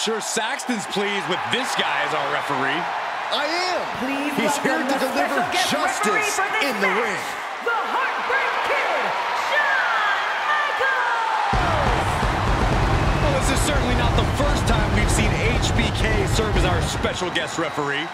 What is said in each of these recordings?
I'm sure Saxton's pleased with this guy as our referee. I am. Please He's here to deliver justice referee for this in the match, ring. The Heartbreak Kid, Shawn Michaels! Well, this is certainly not the first time we've seen HBK serve as our special guest referee.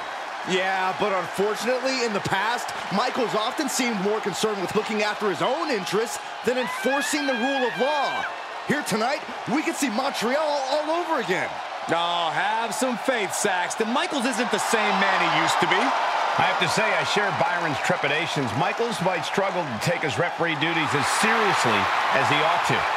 Yeah, but unfortunately, in the past, Michaels often seemed more concerned with looking after his own interests than enforcing the rule of law. Here tonight, we can see Montreal all over again. Oh, have some faith, Saxton. Michaels isn't the same man he used to be. I have to say, I share Byron's trepidations. Michaels might struggle to take his referee duties as seriously as he ought to.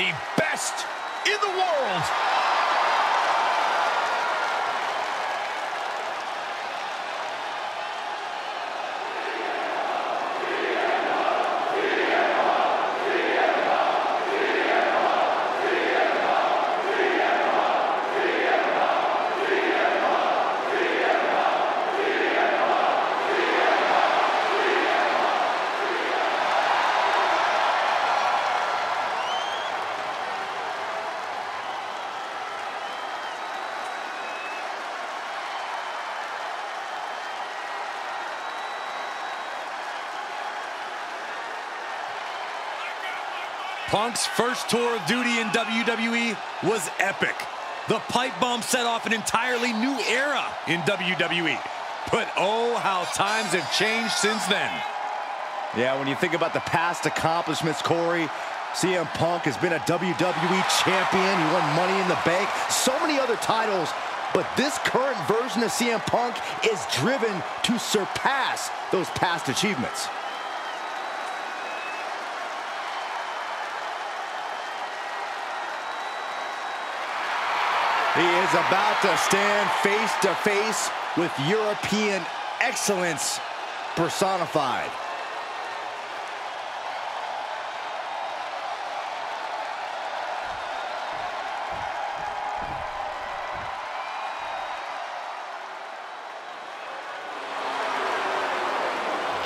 The best in the world. Punk's first tour of duty in WWE was epic. The pipe bomb set off an entirely new era in WWE. But oh, how times have changed since then. Yeah, when you think about the past accomplishments, Corey, CM Punk has been a WWE champion. He won Money in the Bank, so many other titles. But this current version of CM Punk is driven to surpass those past achievements. He is about to stand face to face with European excellence personified.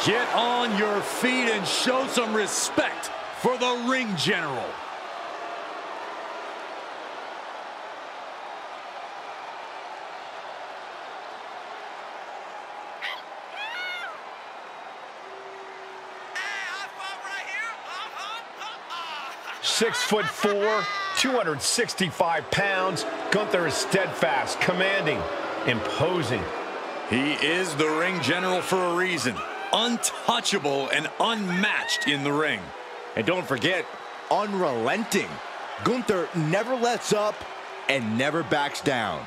Get on your feet and show some respect for the ring general. Six foot four, 265 pounds. Gunther is steadfast, commanding, imposing. He is the ring general for a reason. Untouchable and unmatched in the ring. And don't forget, unrelenting. Gunther never lets up and never backs down.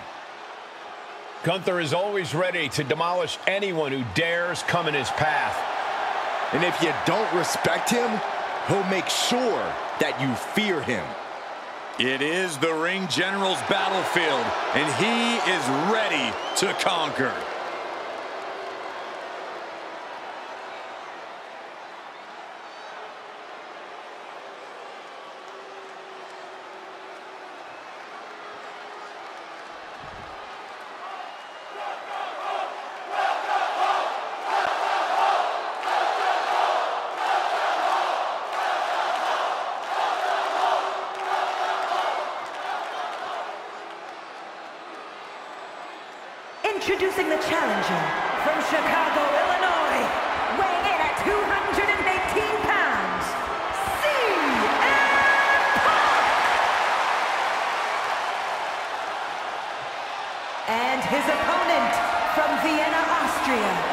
Gunther is always ready to demolish anyone who dares come in his path. And if you don't respect him, he'll make sure that you fear him. It is the ring general's battlefield, and he is ready to conquer. Introducing the challenger from Chicago, Illinois, weighing in at 218 pounds, CM Punk! And his opponent from Vienna, Austria,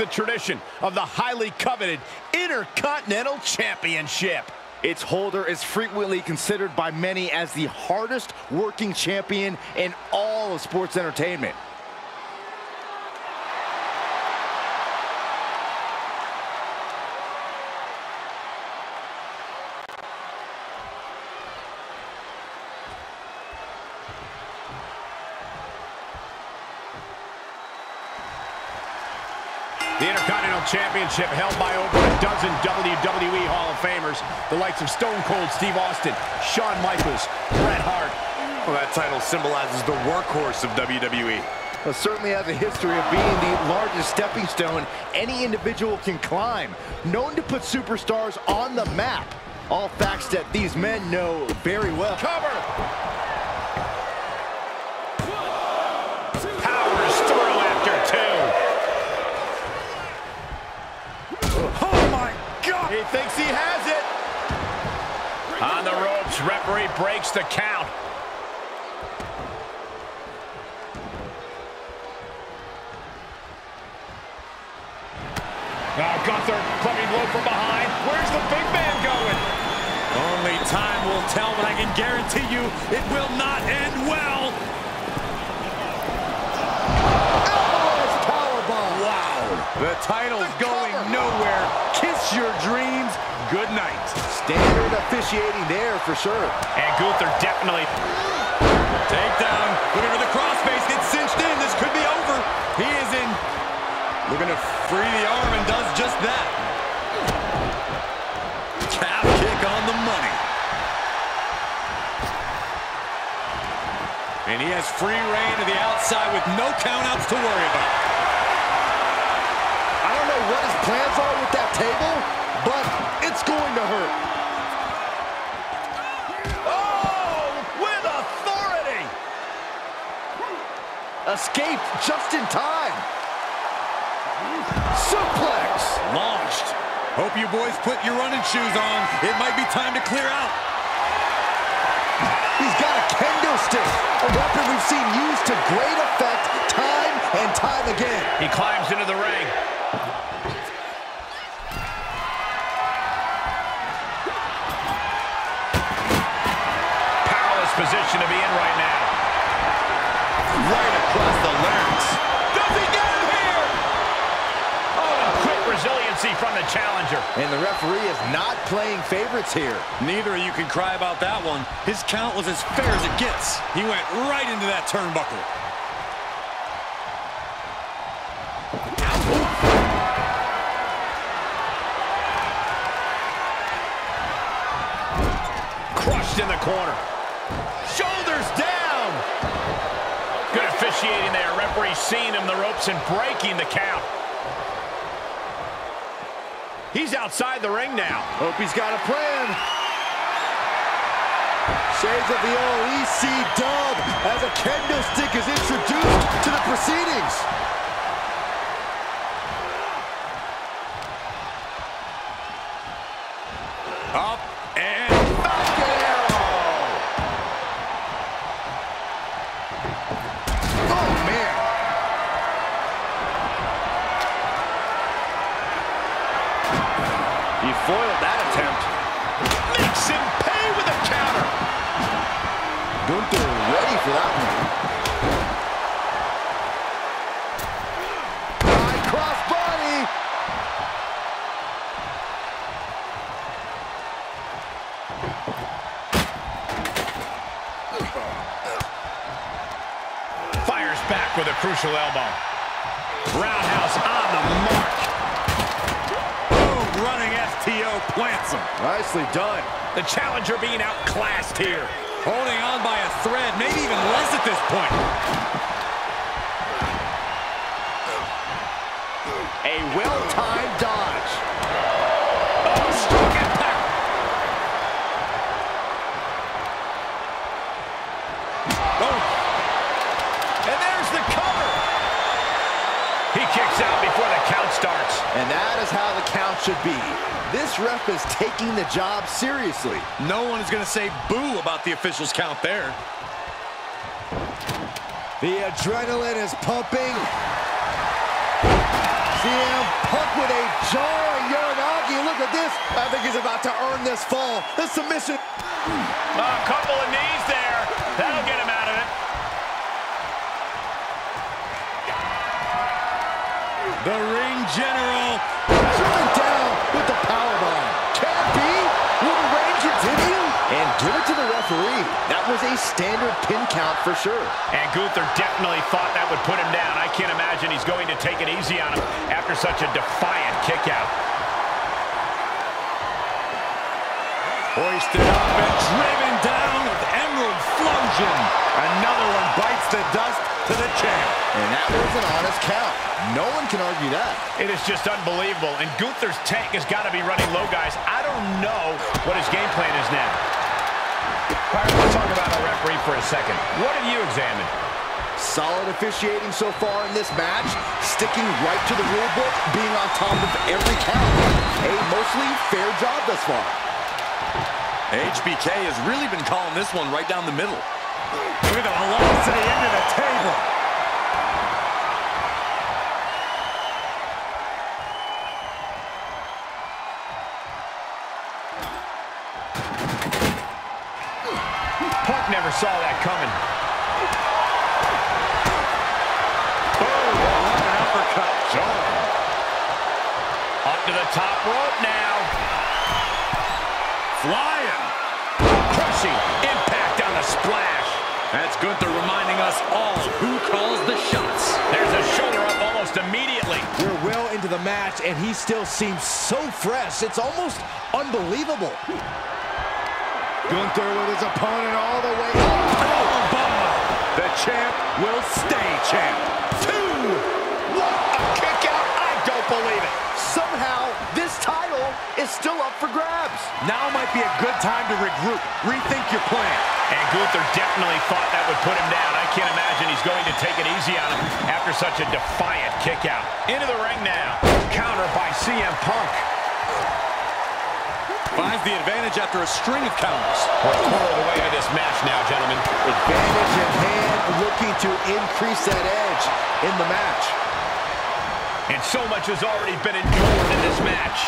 the tradition of the highly coveted Intercontinental Championship. Its holder is frequently considered by many as the hardest working champion in all of sports entertainment. Championship held by over a dozen WWE Hall of Famers, the likes of Stone Cold Steve Austin, Shawn Michaels, Bret Hart. Well, that title symbolizes the workhorse of WWE. It certainly has a history of being the largest stepping stone any individual can climb. Known to put superstars on the map. All facts that these men know very well. Cover! Powers through after two. Oh, my God! He thinks he has it. On the ropes, referee breaks the count. Now Gunther clubbing low from behind. Where's the big man going? Only time will tell, but I can guarantee you it will not end well. The title's going nowhere. Kiss your dreams. Good night. Standard officiating there for sure. And Gunther definitely Takedown. Looking for the crossface. Gets cinched in. This could be over. He is in. Looking to free the arm and does just that. Calf kick on the money. And he has free reign to the outside with no countouts to worry about. I don't know what his plans are with that table, but it's going to hurt. Oh, with authority. Escaped just in time. Suplex. Launched. Hope you boys put your running shoes on. It might be time to clear out. He's got a kendo stick, a weapon we've seen used to great effect time and time again. He climbs into the ring. Position to be in right now. Right across the larynx. Does he get him here? Oh, and quick resiliency from the challenger. And the referee is not playing favorites here. Neither of you can cry about that one. His count was as fair as it gets. He went right into that turnbuckle. Crushed in the corner. Shoulders down. Good officiating there. Referee seeing him the ropes and breaking the count. He's outside the ring now. Hope he's got a plan. Shades of the old EC dub as a kendo stick is introduced to the proceedings. Fires back with a crucial elbow. Roundhouse on the mark. Boom, running FTO plants him. Nicely done. The challenger being outclassed here. Holding on by a thread, maybe even less at this point. A well-timed dodge. Oh, strong impact. Oh, And there's the cover. He kicks out before the count starts. And that is how the count should be. This ref is taking the job seriously. no one is going to say boo about the official's count there. The adrenaline is pumping. CM Punk with a jarring Uranage. Look at this. I think he's about to earn this fall. The submission. A couple of knees there. That'll get him out The ring general. Driven down with the powerbomb. Can be? Will the reign continue? And give it to the referee. That was a standard pin count for sure. And Gunther definitely thought that would put him down. I can't imagine he's going to take it easy on him after such a defiant kick out. Hoisted up and driven down with Emerald Flowsion. Another one bites the dust to the champ. And that was an honest count. No one can argue that. It is just unbelievable. And Gunther's tank has got to be running low, guys. I don't know what his game plan is now. All right, let's talk about our referee for a second. What have you examined? Solid officiating so far in this match, sticking right to the rule book, being on top of every count. A mostly fair job thus far. HBK has really been calling this one right down the middle. Look at the velocity into the table. Never saw that coming. Boom, what an uppercut. John. Up to the top rope now. Flying. Crushing impact on the splash. That's Gunther reminding us all who calls the shots. There's a shoulder up almost immediately. We're well into the match, and he still seems so fresh. It's almost unbelievable. Gunther with his opponent all the way up. Powerbomb. The champ will stay champ. Two. What a kick out. I don't believe it. Somehow, this title is still up for grabs. Now might be a good time to regroup. Rethink your plan. And Gunther definitely thought that would put him down. I can't imagine he's going to take it easy on him after such a defiant kick out. Into the ring now. Counter by CM Punk. Finds the advantage after a string of counters. We're a quarter of the way into this match now, gentlemen. Advantage in hand, looking to increase that edge in the match. And so much has already been endured in this match.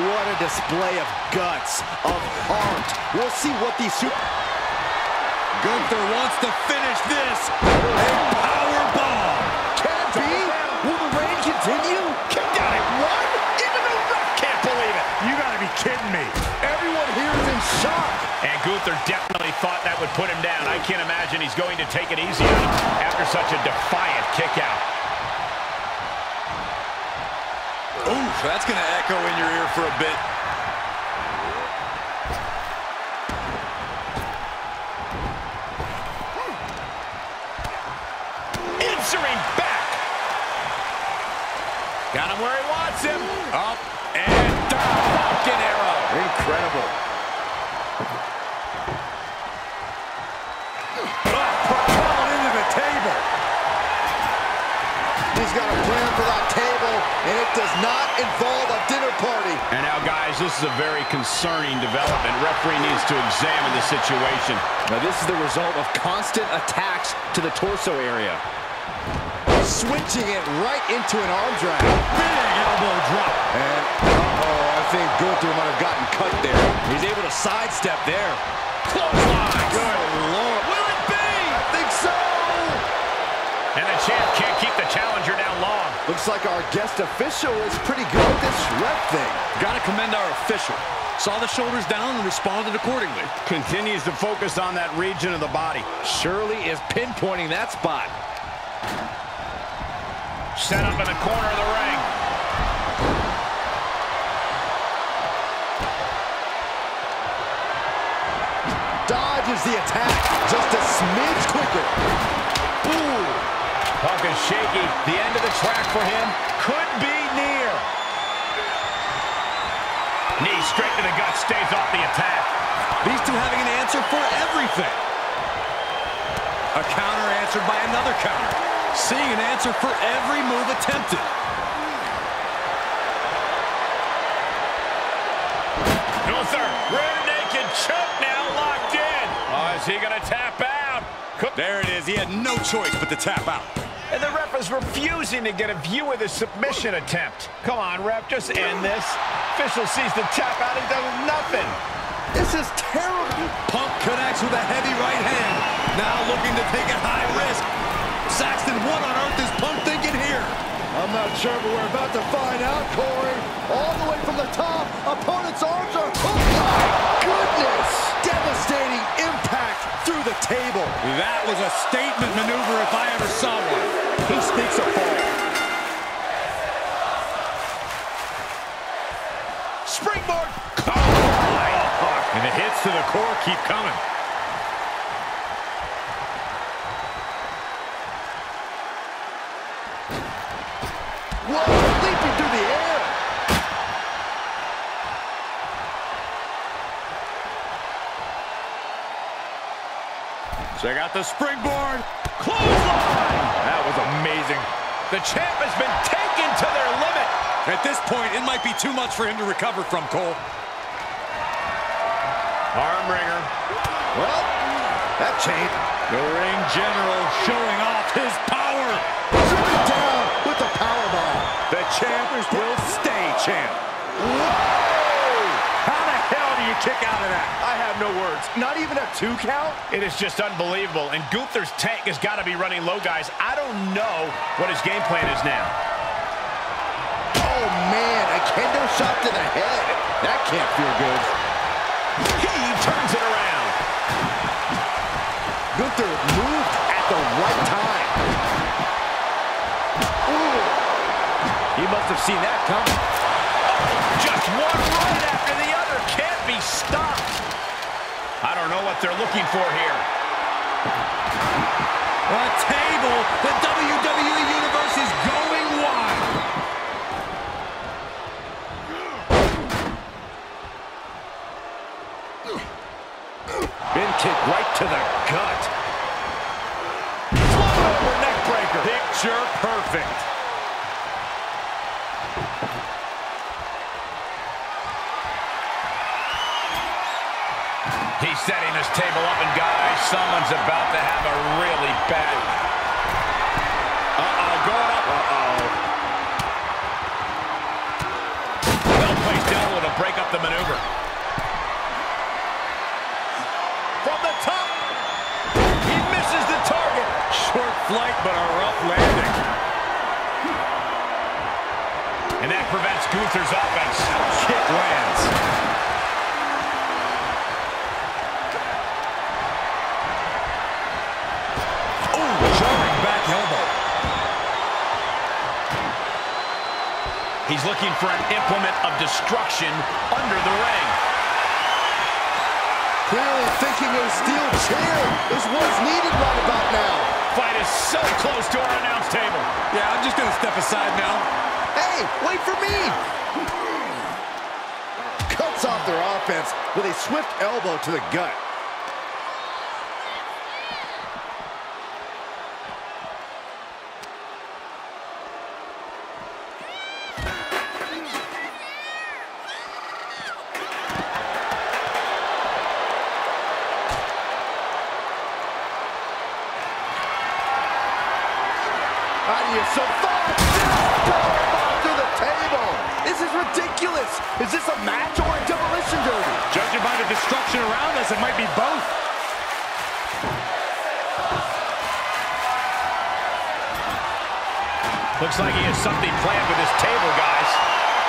What a display of guts, of heart. We'll see what these super... Gunther wants to finish this. A power bomb. Can it be? Will the reign continue? Kicked out at one? Even the ref can't believe it. You gotta be kidding me. Everyone here is in shock. And Gunther definitely thought that would put him down. I can't imagine he's going to take it easy after such a defiant kick out. Oof, that's gonna echo in your ear for a bit. Answering back. Got him where he wants does not involve a dinner party. And now, guys, this is a very concerning development. Referee needs to examine the situation. Now, this is the result of constant attacks to the torso area. Switching it right into an arm drag. Big elbow drop. And, uh-oh, I think Gunther might have gotten cut there. He's able to sidestep there. Clothesline. Good Lord. Will it be? I think so. And the champ can't keep the challenger down long. Looks like our guest official is pretty good at this ref thing. Gotta commend our official. Saw the shoulders down and responded accordingly. Continues to focus on that region of the body. Shirley is pinpointing that spot. Set up in the corner of the ring. Dodges the attack just a smidge quicker. Punk is shaky. The end of the track for him could be near. Knee straight to the gut, stays off the attack. These two having an answer for everything. A counter answered by another counter. Seeing an answer for every move attempted. Gunther, rear naked choke now locked in. Oh, is he going to tap out? There it is. He had no choice but to tap out. And the ref is refusing to get a view of the submission attempt. Come on, ref, just end this. Official sees the tap out and does nothing. This is terrible. Punk connects with a heavy right hand. Now looking to take a high risk. Saxton, what on earth is Punk thinking here? I'm not sure, but we're about to find out, Corey. All the way from the top, opponent's arms are... hooked. Oh, my goodness! Devastating impact through the table. That was a statement maneuver if I ever saw one. He sneaks a fall. Springboard. Oh, and the hits to the core keep coming. Check out the springboard. Clothesline. That was amazing. The champ has been taken to their limit. At this point, it might be too much for him to recover from, Cole. Arm wringer. Well, that chain. The ring general showing off his power. Down with the powerbomb. The champ will stay champ. How the hell do you kick out of that? I have no words. Not even a two count? It is just unbelievable. And Gunther's tank has got to be running low, guys. I don't know what his game plan is now. Oh, man, a kendo shot to the head. That can't feel good. He turns it around. Gunther moved at the right time. Ooh. He must have seen that coming. Just one right after the other. Can't be stopped. I don't know what they're looking for here. A table. The WWE Universe is going wild. Been kicked right to the gut. Float over neck breaker. Picture perfect. Setting this table up, and guys, someone's about to have a really bad... Uh-oh, going up. Uh-oh. Well-placed elbow to break up the maneuver. From the top. He misses the target. Short flight, but a rough landing. And that prevents Gunther's offense. Kick lands. He's looking for an implement of destruction under the ring. Clearly thinking a steel chair is what's needed right about now. Fight is so close to our announce table. Yeah, I'm just going to step aside now. Hey, wait for me! Cuts off their offense with a swift elbow to the gut. Something planned with his table, guys.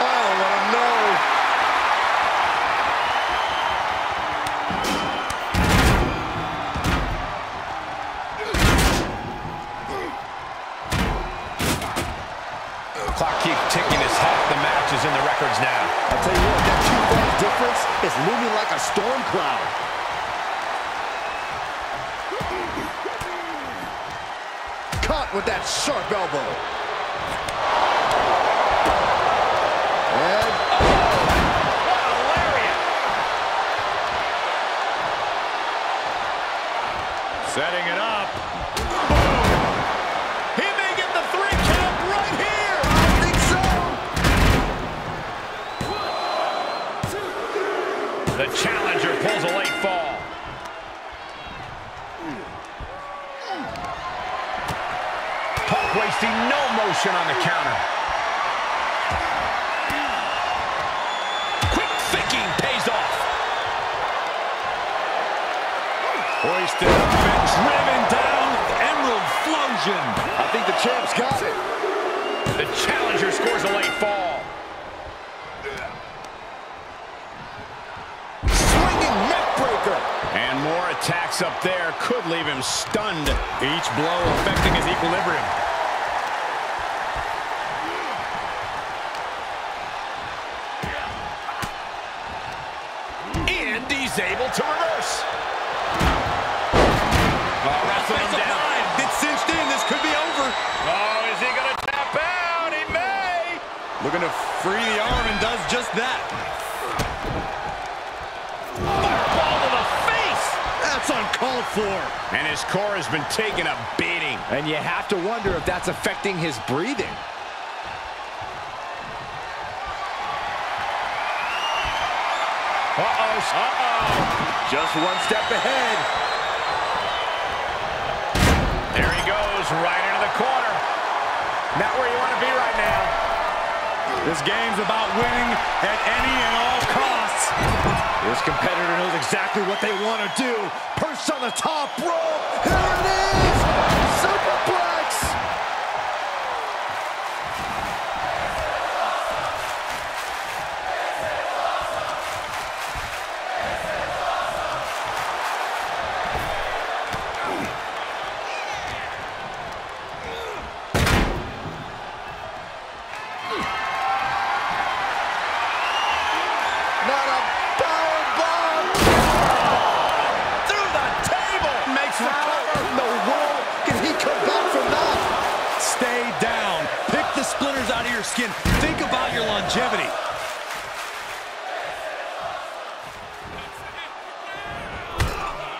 Oh, I don't want to know. Clock keeps ticking as half the match is in the records now. I'll tell you what, that two-point difference is looming like a storm cloud. Caught with that sharp elbow. And What a lariat! Setting it up. He may get the three count right here. I think so. The challenger pulls a late fall. Punk wasting no motion on the counter. Flowsion. I think the champ's got it. The challenger scores a late fall. Swinging neck breaker. And more attacks up there could leave him stunned. Each blow affecting his equilibrium. Free the arm and does just that. Fireball to the face. That's uncalled for. And his core has been taking a beating. And you have to wonder if that's affecting his breathing. Uh-oh, uh-oh. Just one step ahead. There he goes, right into the corner. Not where you want to be right now. This game's about winning at any and all costs. This competitor knows exactly what they want to do. Perched on the top rope. Here it is. Splinters out of your skin. Think about your longevity.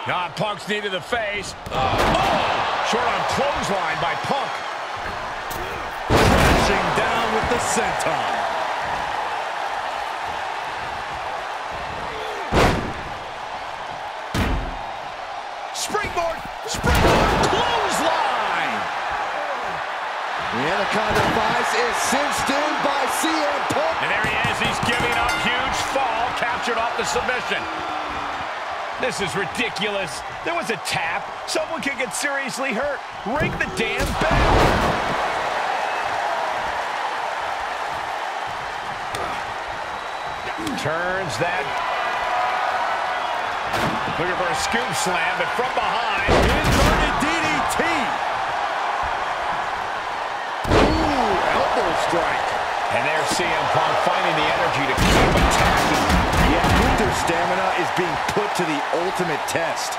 Ah, Punk's knee to the face. Oh, short on clothesline by Punk. Crashing down with the senton. Anaconda Vice is cinched in by CM Punk. And there he is. He's giving up huge fall. Captured off the submission. This is ridiculous. There was a tap. Someone could get seriously hurt. Ring the damn bell. Turns that. Looking for a scoop slam, but from behind. Ooh, elbow strike. And there's CM Punk finding the energy to keep attacking. Yeah, Gunther's stamina is being put to the ultimate test.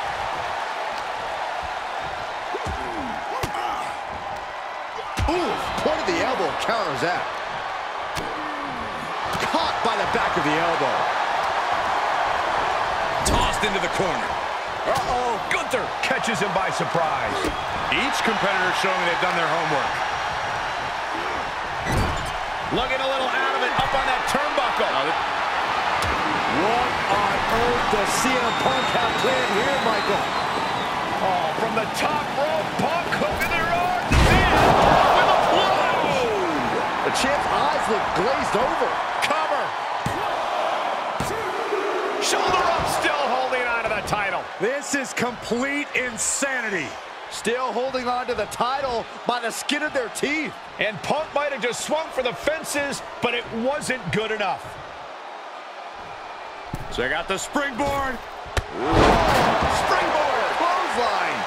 Ooh, point of the elbow counters that. Caught by the back of the elbow. Tossed into the corner. Uh-oh, Gunther catches him by surprise. Each competitor showing they've done their homework. Looking a little out of it, up on that turnbuckle. What on earth does CM Punk have planned here, Michael? Oh, from the top rope, Punk hooked in their arms. In with a blow. The champ's eyes look glazed over. Cover. Shoulder up, still holding on to the title. This is complete insanity. Still holding on to the title by the skin of their teeth. And Punk might have just swung for the fences, but it wasn't good enough. Check out the springboard. Springboard, clothesline.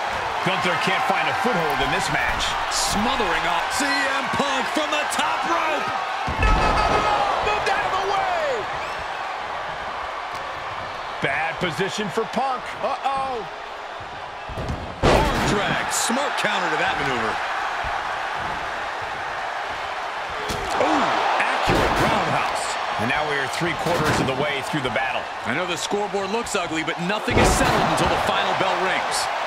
Gunther can't find a foothold in this match. Smothering off CM Punk from the top rope. No! Moved out of the way. Bad position for Punk. Uh-oh. Smart counter to that maneuver. Ooh, accurate roundhouse. And now we are three quarters of the way through the battle. I know the scoreboard looks ugly, but nothing is settled until the final bell rings.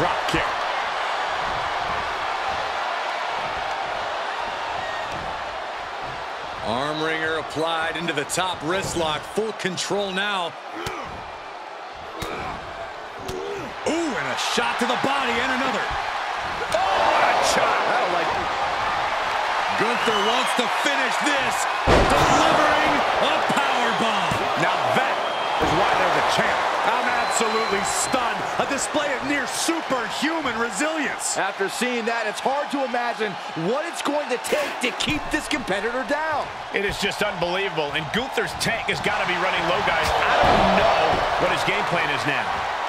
drop kick. Arm wringer applied into the top wrist lock. Full control now. Ooh, and a shot to the body and another. Oh, what a shot. I don't like. Gunther wants to finish this. Delivering a power bomb. Now that is why they're the champ. I'm absolutely stunned. A display of near superhuman resilience. After seeing that, it's hard to imagine what it's going to take to keep this competitor down. It is just unbelievable. And Gunther's tank has got to be running low, guys. I don't know what his game plan is now.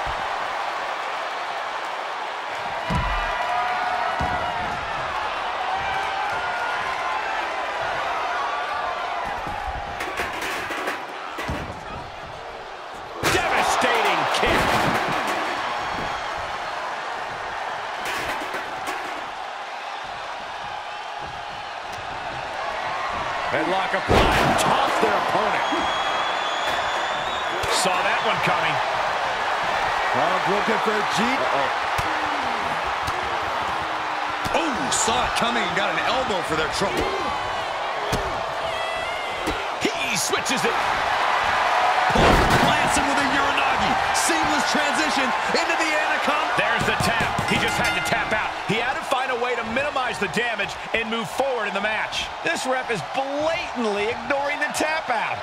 Headlock applied. Toss their opponent. Saw that one coming. Punk looking for G. Oh, saw it coming and got an elbow for their trouble. He switches it. Plants him with a Uranage. Seamless transition into the Anaconda. There's the tap. He just had to tap out. He had a minimize the damage and move forward in the match. This rep is blatantly ignoring the tap out.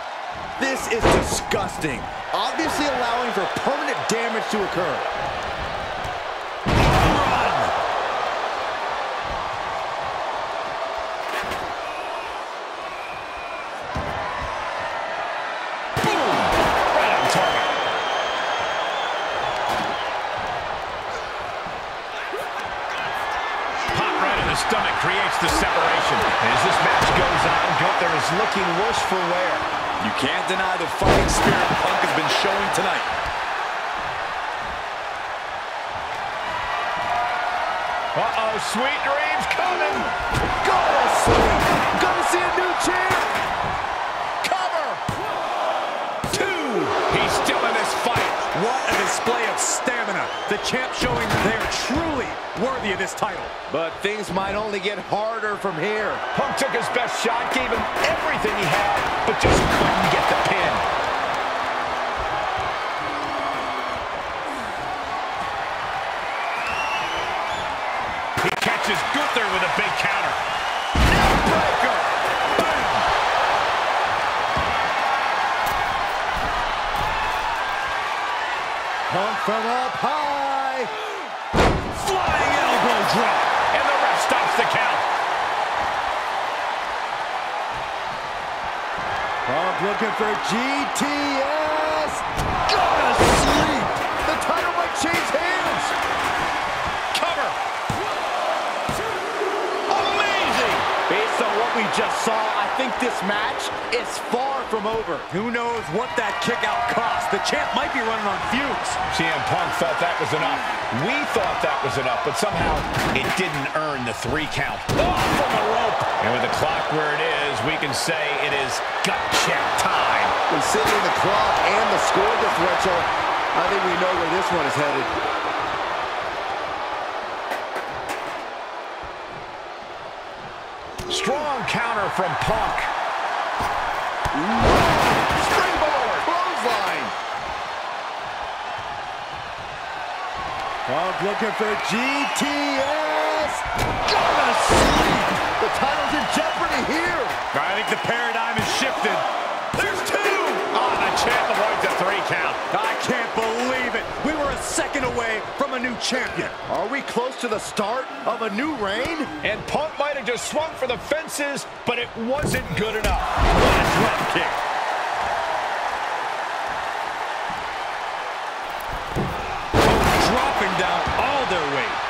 This is disgusting. Obviously allowing for permanent damage to occur. Stomach creates the separation. And as this match goes on, Gunther is looking worse for wear. You can't deny the fighting spirit Punk has been showing tonight. Uh-oh, sweet dreams coming. Go to sleep. Gonna see a new champ. Cover. Two. He's still in this fight. What a display of stamina. The champ showing they are truly worthy of this title. But things might only get harder from here. Punk took his best shot, gave him everything he had, but just couldn't get the pin. Looking for GTS. Go to sleep. The title might change hands. Cover. Amazing. Based on what we just saw, I think this match is far from over. Who knows what that kick out cost? The champ might be running on fumes. CM Punk thought that was enough. We thought that was enough, but somehow it didn't earn the three count. Off from the rope. And with the clock where it is, we can say it is gut check time. Considering the clock and the score differential, I think we know where this one is headed. Strong counter from Punk. Springboard! Clothesline! Punk looking for GTS! Go to jeopardy here! I think the paradigm has shifted. There's two. Ah, oh, the champ avoids a three count. I can't believe it. We were a second away from a new champion. Are we close to the start of a new reign? And Punk might have just swung for the fences, but it wasn't good enough. What a drop kick. Dropping down all their weight.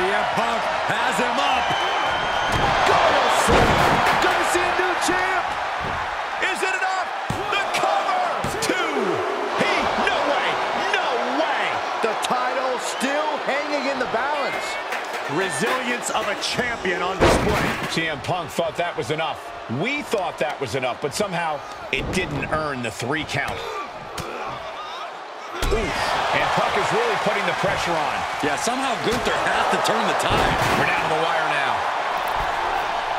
CM Punk has him up. Go to sleep! Gonna see a new champ! Is it enough? The cover! Two! He, no way! No way! The title still hanging in the balance. Resilience of a champion on display. CM Punk thought that was enough. We thought that was enough, but somehow it didn't earn the three count. Oof. And Punk is really putting the pressure on. Yeah, somehow Gunther has to turn the tide. We're down to the wire now.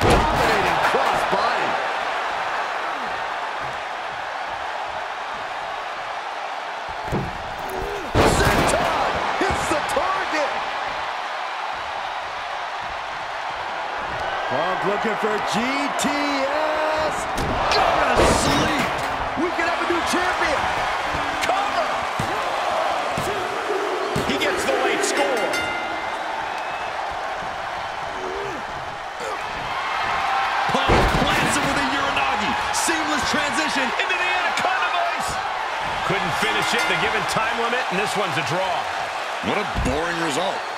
Dominating crossbody. Senton hits the target. Punk looking for GTS. Go to sleep. We could have a new champion. The given time limit, and this one's a draw. What a boring result.